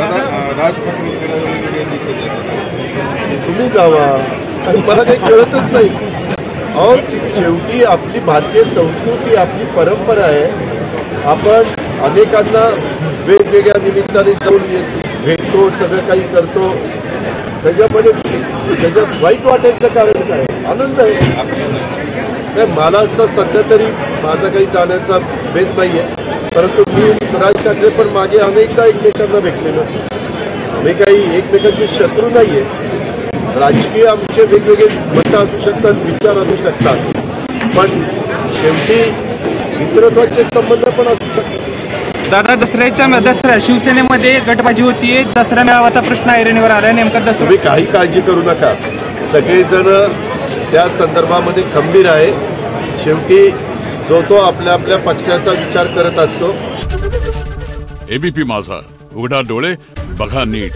राज. तुम्ही जावा. आणि मला काही कळतच नाही. अहो शेवटी आपली भारतीय संस्कृती आपली परंपरा आहे. आपण अनेकांना वेगवेगळ्या निमित्ताने जाऊन भेटतो सगळं काही करतो. त्याच्यामध्ये त्याच्यात वाईट वाटायचं कारण काय? आनंद आहे. मला तर सध्या तरी माझा काही जाण्याचा बेत नाहीये. परंतु मी राज ठाकरे पण मागे अनेकदा एकमेकांना भेटलेलो आम्ही काही एकमेकांचे शत्रू नाहीये. राजकीय आमचे वेगवेगळे मतं असू शकतात विचार असू शकतात. पण शेवटी मित्रत्वाचे संबंध पण असू शकतात. दादा दसऱ्याच्या दसऱ्या शिवसेनेमध्ये गटबाजी होतीये. दसरा मेळावाचा प्रश्न ऐरणीवर आलाय. नेमका दसरा तुम्ही काही काळजी करू नका. सगळेजण त्या संदर्भामध्ये खंबीर आहे. शेवटी जो तो आपल्या आपल्या पक्षाचा विचार करत असतो. एबीपी माझा. उघडा डोळे बघा नीट.